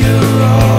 you're all